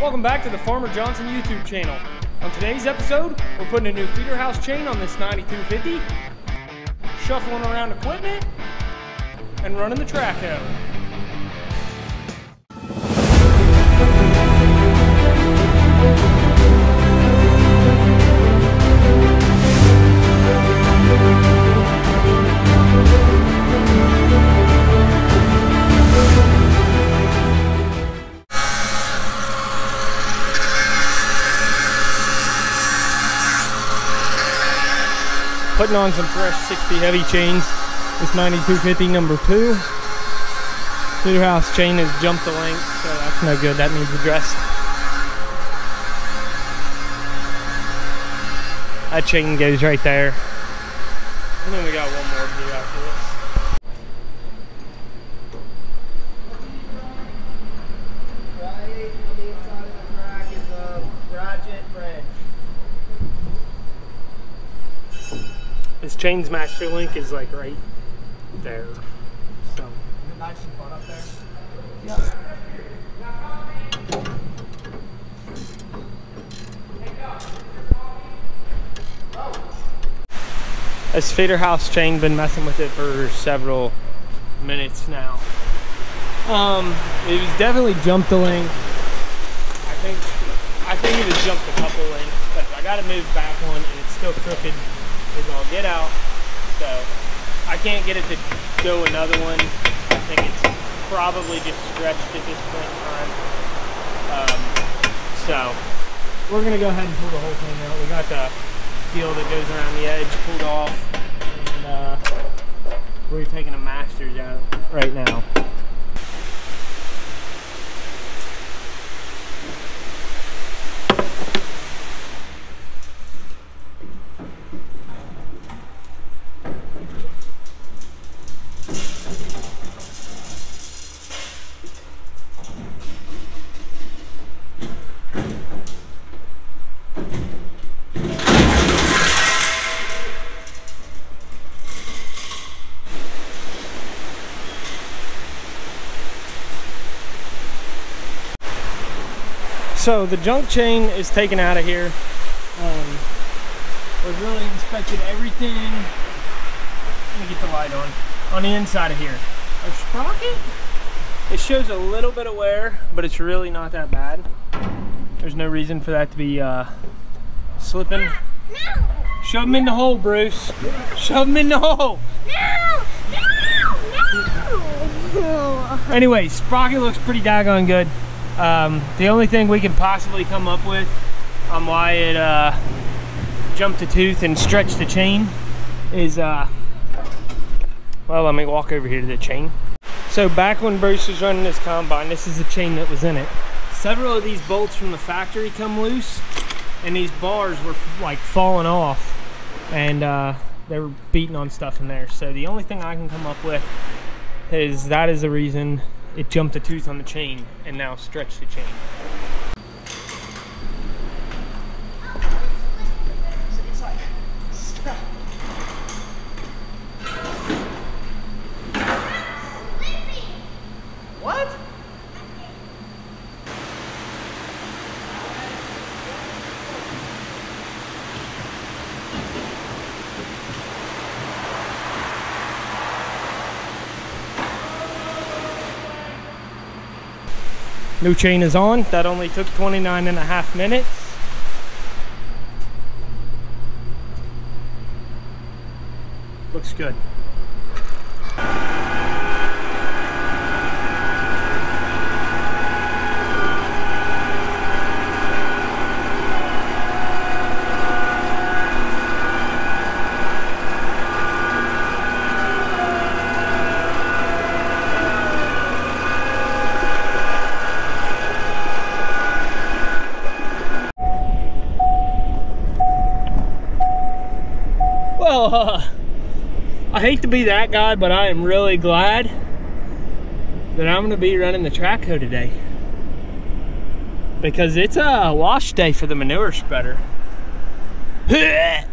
Welcome back to the Farmer Johnson YouTube channel. On today's episode, we're putting a new feeder house chain on this 9250, shuffling around equipment, and running the track hoe. Putting on some fresh 60 heavy chains. This 9250 number two. Feeder house chain has jumped the length, so that's no good. That needs addressed. That chain goes right there. And then we got one more to do after this. Right on the inside of the track is a ratchet wrench. This chain's master link is like right there. So Is it nice and fun up there? This feeder house chain been messing with it for several minutes now. Um, it was definitely jumped a link. I think I think it has jumped a couple links, but I got to move back one, and it's still crooked as all get out. So I can't get it to go another one. I think it's probably just stretched at this point in time. Um, so we're gonna go ahead and pull the whole thing out. We got the deal that goes around the edge pulled off, and uh, we're taking a masters out right now. So the junk chain is taken out of here. Um, we've really inspected everything. Let me get the light on. On the inside of here. Our sprocket, it shows a little bit of wear, but it's really not that bad. There's no reason for that to be uh, slipping. No! Shove them in the hole, Bruce. Shove them in the hole. No! No! No! Anyway, sprocket looks pretty daggone good. Um, the only thing we can possibly come up with on why it uh, jumped the tooth and stretched the chain is, uh, well, let me walk over here to the chain. So back when Bruce was running this combine, this is the chain that was in it. Several of these bolts from the factory come loose and these bars were like falling off and uh, they were beating on stuff in there. So the only thing I can come up with is that is the reason it jumped a tooth on the chain and now stretched the chain. New chain is on. That only took 29 and a half minutes. Looks good. Well, uh, I hate to be that guy, but I am really glad that I'm gonna be running the track hoe today. Because it's a wash day for the manure spreader.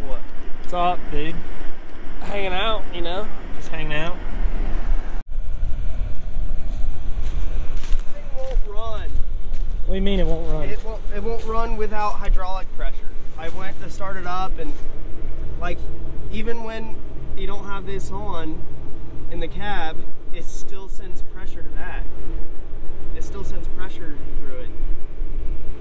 What? up, dude? Hanging out, you know? Just hanging out. thing won't run. What do you mean it won't run? It won't, it won't run without hydraulic pressure. I went to start it up and like even when you don't have this on in the cab, it still sends pressure to that. It still sends pressure through it.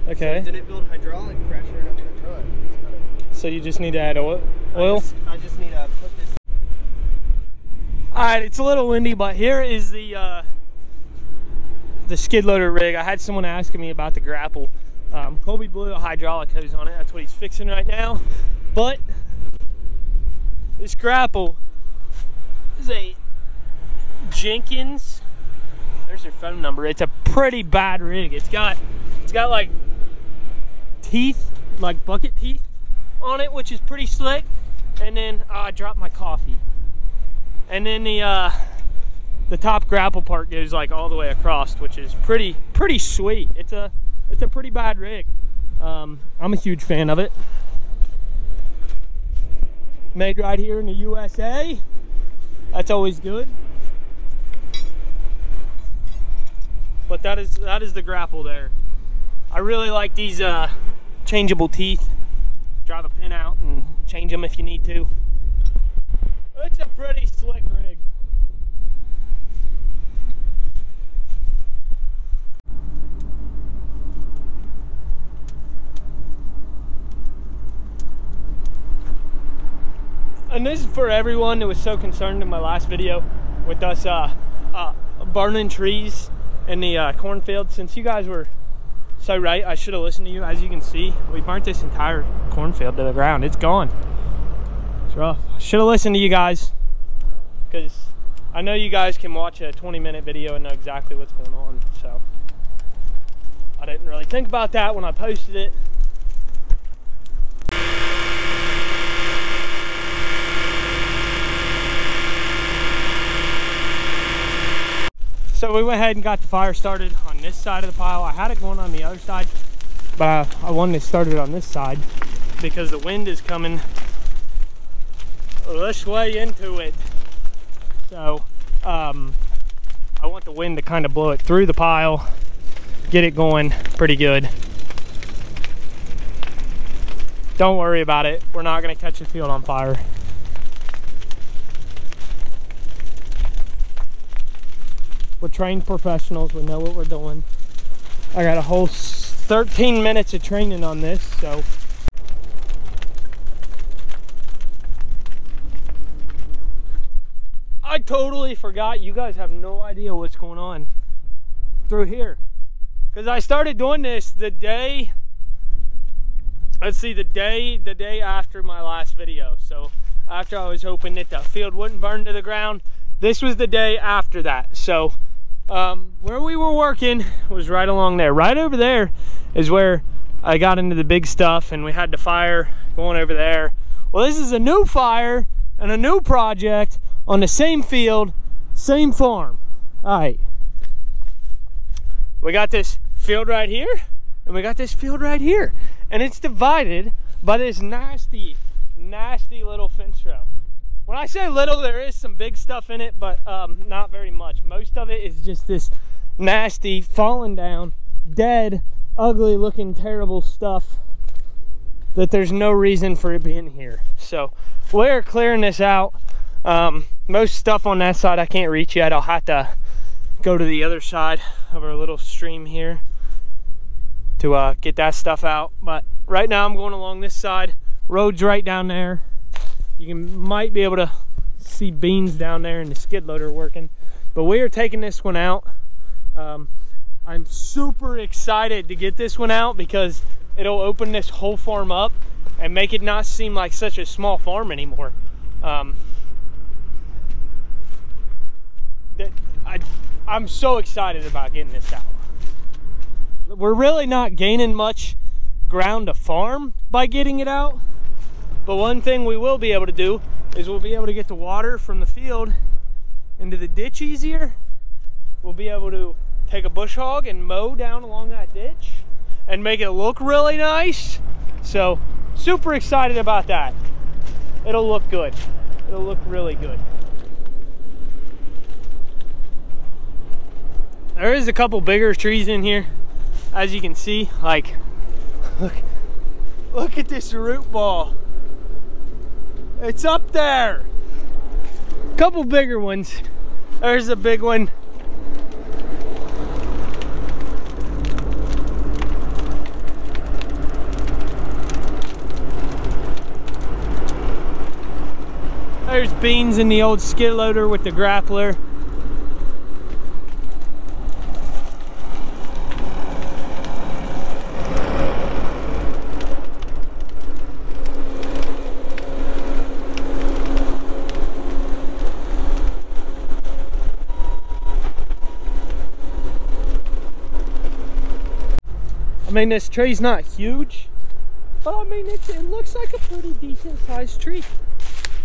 okay. So didn't build hydraulic pressure enough to run. It's kinda- So you just need to add oil? I oil? just, I just need to put this. All right, it's a little windy, but here is the uh, the skid loader rig. I had someone asking me about the grapple. Um, Colby blew a hydraulic hose on it. That's what he's fixing right now. But this grapple is a Jenkins. There's their phone number. It's a pretty bad rig. It's got it's got like teeth, like bucket teeth on it, which is pretty slick. And then uh, I dropped my coffee and then the uh, the top grapple part goes like all the way across, which is pretty pretty sweet. It's a it's a pretty bad rig. Um, I'm a huge fan of it. Made right here in the USA. That's always good. But that is that is the grapple there. I really like these uh, changeable teeth. Drive a pin out and change them if you need to. It's a pretty slick rig. And this is for everyone that was so concerned in my last video with us uh, uh, burning trees in the uh, cornfield. Since you guys were so right, I should have listened to you. As you can see, we burnt this entire cornfield to the ground. It's gone. It's rough. Should have listened to you guys because I know you guys can watch a 20 minute video and know exactly what's going on. So I didn't really think about that when I posted it. So we went ahead and got the fire started on this side of the pile. I had it going on the other side, but I, I wanted to it on this side because the wind is coming this way into it. So um, I want the wind to kind of blow it through the pile, get it going pretty good. Don't worry about it. We're not gonna catch the field on fire. We're trained professionals. We know what we're doing. I got a whole 13 minutes of training on this, so I totally forgot. You guys have no idea what's going on through here. Because I started doing this the day, let's see, the day, the day after my last video. So after I was hoping that the field wouldn't burn to the ground, this was the day after that. So um, where we were working was right along there. Right over there is where I got into the big stuff and we had the fire going over there. Well, this is a new fire and a new project on the same field, same farm. All right. We got this field right here and we got this field right here. And it's divided by this nasty, nasty little fence row. When I say little, there is some big stuff in it, but um, not very much. Most of it is just this nasty, falling down, dead, ugly looking, terrible stuff that there's no reason for it being here. So we're clearing this out. Um, most stuff on that side I can't reach yet. I'll have to go to the other side of our little stream here to uh, get that stuff out. But right now I'm going along this side. Road's right down there. You can, might be able to see beans down there and the skid loader working. But we are taking this one out. Um, I'm super excited to get this one out because it'll open this whole farm up and make it not seem like such a small farm anymore. Um, that I, I'm so excited about getting this out. We're really not gaining much ground to farm by getting it out. But one thing we will be able to do is we'll be able to get the water from the field into the ditch easier. We'll be able to take a bush hog and mow down along that ditch and make it look really nice. So super excited about that. it'll look good. It'll look really good. There is a couple bigger trees in here, as you can see. Like, look, look at this root ball. It's up there. Couple bigger ones. There's a big one. There's beans in the old skid loader with the grappler. Mean, this tree's not huge, but I mean, it, it looks like a pretty decent sized tree.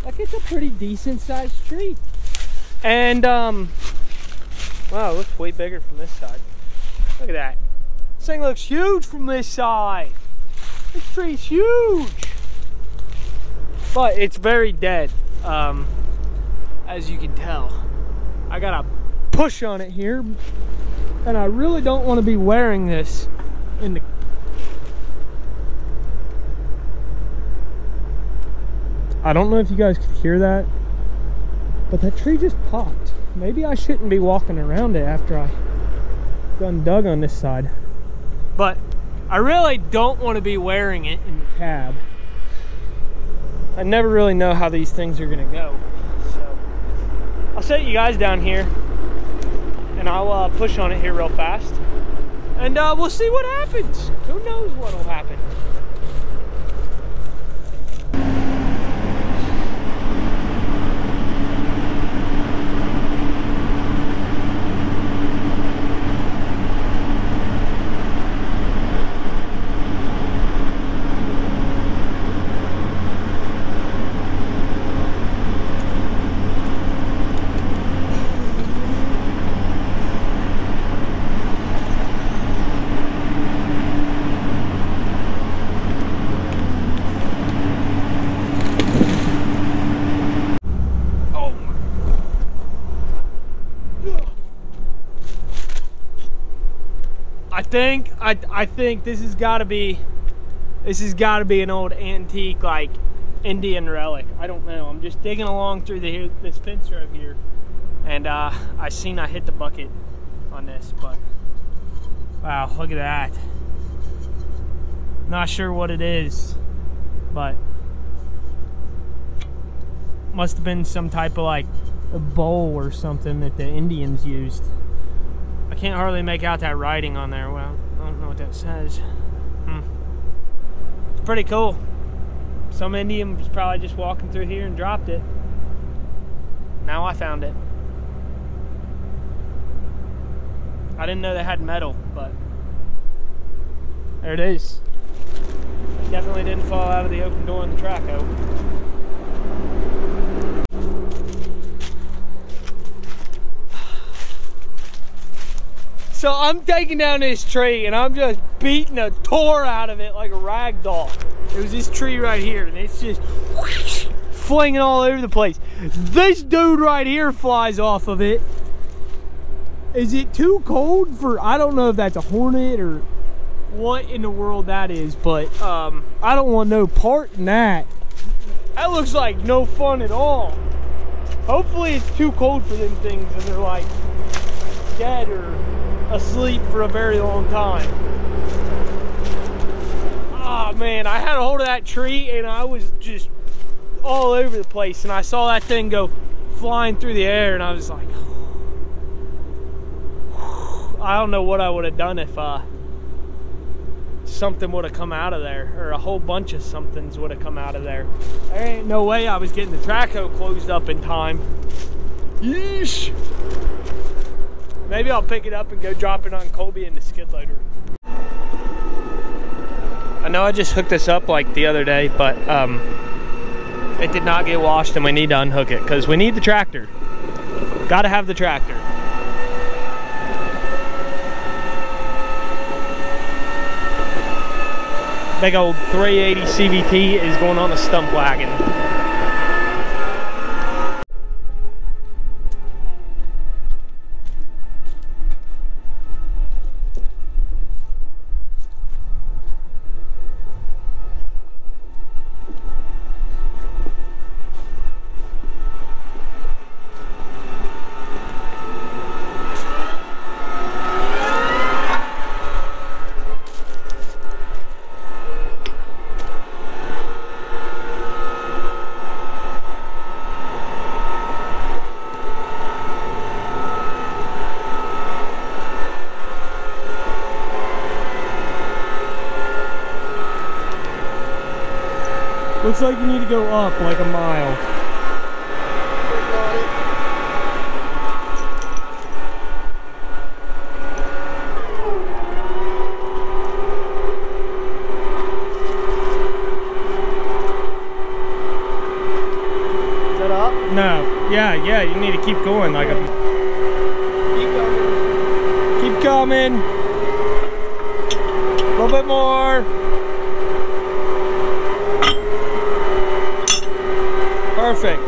Like it's a pretty decent sized tree. And, um, wow, it looks way bigger from this side. Look at that. This thing looks huge from this side. This tree's huge. But it's very dead, um, as you can tell. I got a push on it here, and I really don't want to be wearing this in the I don't know if you guys could hear that, but that tree just popped. Maybe I shouldn't be walking around it after I done dug on this side. But I really don't want to be wearing it in the cab. I never really know how these things are gonna go. So I'll set you guys down here and I'll uh, push on it here real fast. And uh, we'll see what happens. Who knows what'll happen. Think I I think this has got to be this has got to be an old antique like Indian relic. I don't know. I'm just digging along through the this fence right here, and uh, I seen I hit the bucket on this, but wow, look at that. Not sure what it is, but must have been some type of like a bowl or something that the Indians used. Can't hardly make out that writing on there. Well, I don't know what that says. Hmm. It's pretty cool. Some Indian was probably just walking through here and dropped it. Now I found it. I didn't know they had metal, but there it is. Definitely didn't fall out of the open door in the track, though. So I'm taking down this tree and I'm just beating a tor out of it like a rag doll. It was this tree right here and it's just whoosh, flinging all over the place. This dude right here flies off of it. Is it too cold for, I don't know if that's a hornet or what in the world that is, but um, I don't want no part in that. That looks like no fun at all. Hopefully it's too cold for them things and they're like dead or asleep for a very long time. Oh man, I had a hold of that tree and I was just all over the place and I saw that thing go flying through the air and I was like, I don't know what I would have done if uh, something would have come out of there or a whole bunch of somethings would have come out of there. There ain't no way I was getting the track hoe closed up in time. Yeesh. Maybe I'll pick it up and go drop it on Colby in the skid loader. I know I just hooked this up like the other day, but um, it did not get washed and we need to unhook it because we need the tractor. Got to have the tractor. Big old 380 CVT is going on the stump wagon. Looks like you need to go up like a mile. On that up? No, yeah, yeah, you need to keep going like a. Keep going. Keep coming. A little bit more. Perfect.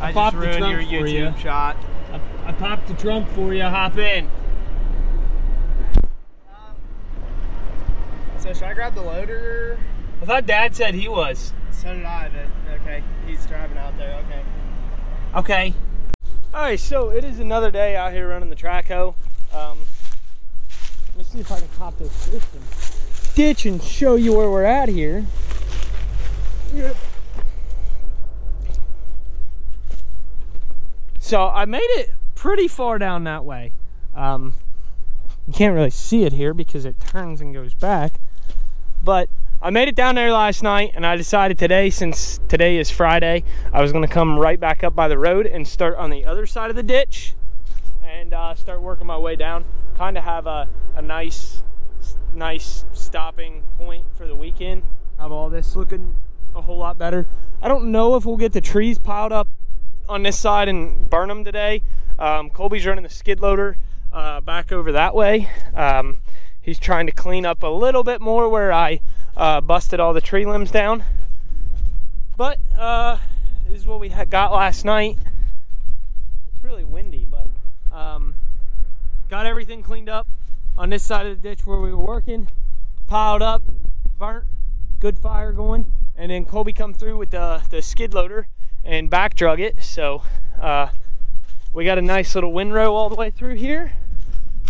I popped the ruined your trunk for you. shot. I, I popped the trunk for you. Hop in. So should I grab the loader? I thought Dad said he was. So did I, but okay. He's driving out there, okay. Okay. All right, so it is another day out here running the track hoe. Um, let me see if I can pop this ditch and, ditch and show you where we're at here. So I made it pretty far down that way. Um, you can't really see it here because it turns and goes back. But I made it down there last night and I decided today, since today is Friday, I was gonna come right back up by the road and start on the other side of the ditch and uh, start working my way down. Kind of have a, a nice, nice stopping point for the weekend. Have all this looking a whole lot better. I don't know if we'll get the trees piled up on this side and burn them today. Um, Colby's running the skid loader uh, back over that way. Um, he's trying to clean up a little bit more where I uh, busted all the tree limbs down. But uh, this is what we got last night. It's really windy, but um, got everything cleaned up on this side of the ditch where we were working, piled up, burnt, good fire going, and then Colby come through with the, the skid loader and back drug it. So uh, we got a nice little windrow all the way through here.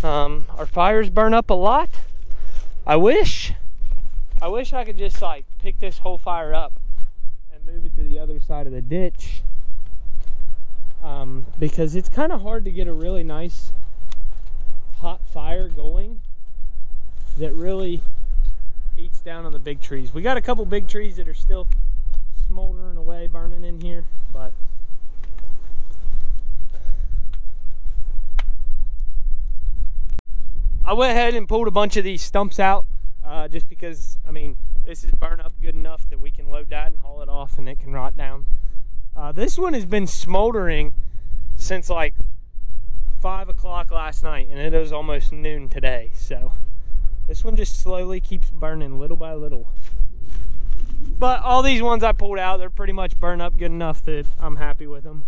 Um, our fires burn up a lot. I wish, I wish I could just like pick this whole fire up and move it to the other side of the ditch. Um, because it's kind of hard to get a really nice hot fire going that really eats down on the big trees. We got a couple big trees that are still smoldering away, burning in here, but I went ahead and pulled a bunch of these stumps out uh, just because, I mean, this is burn up good enough that we can load that and haul it off and it can rot down. Uh, this one has been smoldering since like five o'clock last night and it is almost noon today. So this one just slowly keeps burning little by little. But all these ones I pulled out, they're pretty much burned up good enough that I'm happy with them.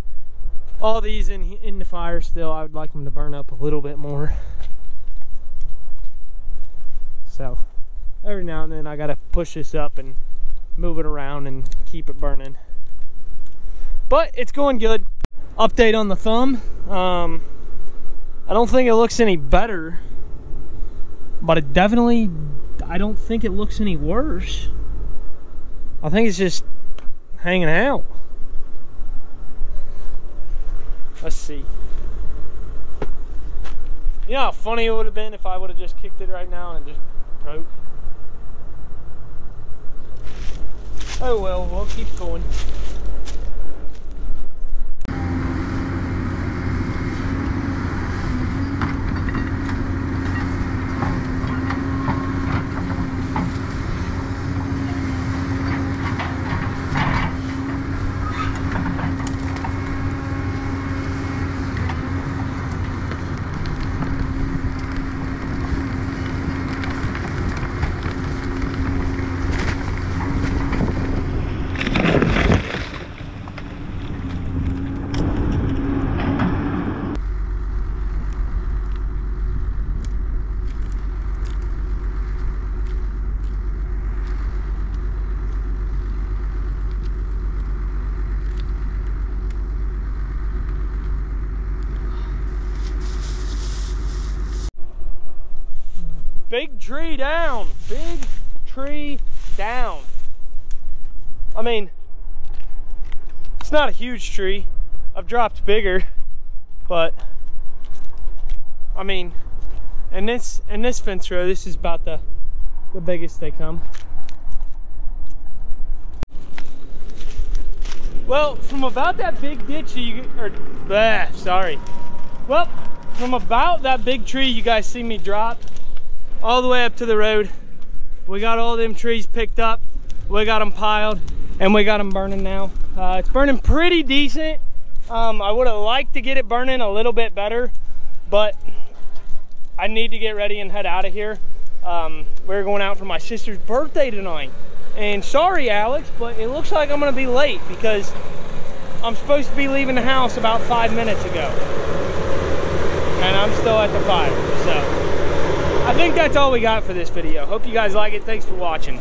All these in, in the fire still, I would like them to burn up a little bit more. So every now and then I gotta push this up and move it around and keep it burning. But it's going good. Update on the thumb. Um, I don't think it looks any better, but it definitely, I don't think it looks any worse. I think it's just hanging out. Let's see. You know how funny it would have been if I would have just kicked it right now and it just broke? Oh well, we'll keep going. Big tree down. Big tree down. I mean, it's not a huge tree. I've dropped bigger, but I mean, in this in this fence row, this is about the the biggest they come. Well, from about that big ditch, you or bleh, sorry. Well, from about that big tree you guys see me drop, all the way up to the road, we got all them trees picked up, we got them piled, and we got them burning now. Uh, it's burning pretty decent. Um, I would have liked to get it burning a little bit better, but I need to get ready and head out of here. Um, we're going out for my sister's birthday tonight. And sorry, Alex, but it looks like I'm gonna be late because I'm supposed to be leaving the house about five minutes ago. And I'm still at the fire, so. I think that's all we got for this video. Hope you guys like it. Thanks for watching.